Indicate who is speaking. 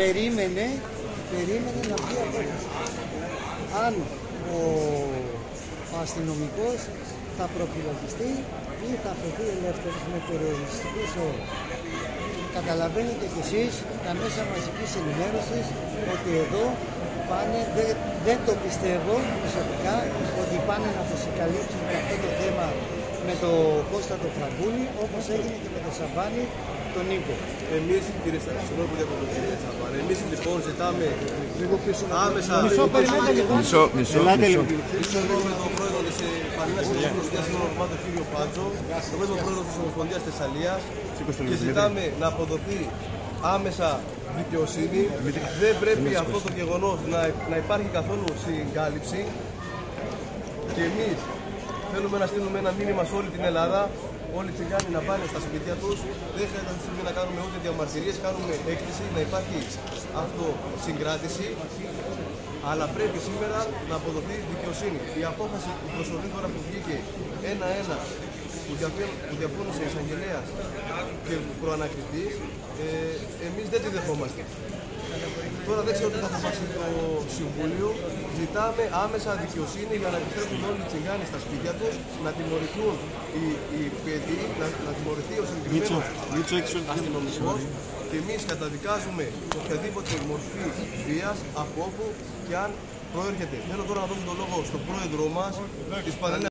Speaker 1: περίμενε, περίμενε να πει απόφαση. Αν ο, ο αστυνομικός θα προφυλακιστεί ή θα αφαιθεί ελεύθερος με περιοριστικούς όρους. Καταλαβαίνετε κι εσείς τα μέσα μαζικής ενημέρωσης ότι εδώ πάνε, δεν, δεν το πιστεύω προσωπικά, ότι πάνε να αποσυκαλύψουν και αυτό το θέμα με το Κώστα το Φραγκούλη, όπως έγινε και με το Σαμπάνι τον Νίκο.
Speaker 2: Εμείς, κύριε Σταρισμό, που διακοπτώ κύριε Σαμπάνι, εμείς λοιπόν ζητάμε άμεσα...
Speaker 1: Μισό, περιμένετε λοιπόν.
Speaker 3: Μισό, μισό,
Speaker 1: Ελάτε
Speaker 3: μισό.
Speaker 1: λίγο.
Speaker 2: Ήρθαμε με τον πρόεδρο της Πανίνας Ομοσπονδίας Συνομορφάτων κύριο Πάντζο, με τον πρόεδρο της Ομοσπονδίας Θεσσαλίας. Και ζητάμε να αποδοθεί άμεσα δικαιοσύνη. Δεν πρέπει αυτό το γεγονός να, να υπάρχει καθόλου συγκάλυψη. Και εμείς θέλουμε να στείλουμε ένα μήνυμα σε όλη την Ελλάδα όλοι οι τσιγκάνοι να πάνε στα σπίτια τους δεν χρειάζεται αυτή τη στιγμή να κάνουμε ούτε διαμαρτυρίες κάνουμε έκκληση να υπάρχει αυτοσυγκράτηση αλλά πρέπει σήμερα να αποδοθεί δικαιοσύνη. Η απόφαση του προσωρινή τώρα που βγήκε ένα-ένα που διαφέρουν- που διαφώνησε εισαγγελέα και προανακριτής, ε, εμείς δεν τη δεχόμαστε. Τώρα δεν ξέρω τι θα αποφασίσει το Συμβούλιο. Ζητάμε άμεσα δικαιοσύνη για να επιστρέψουν όλοι οι τσιγκάνοι στα σπίτια τους, να τιμωρηθούν οι, οι παιδοί, να, να τιμωρηθεί ο συγκεκριμένος αστυνομικό και εμείς καταδικάζουμε οποιαδήποτε μορφή βίας από όπου και αν προέρχεται. Θέλω τώρα να δώσω το λόγο στον πρόεδρό μας της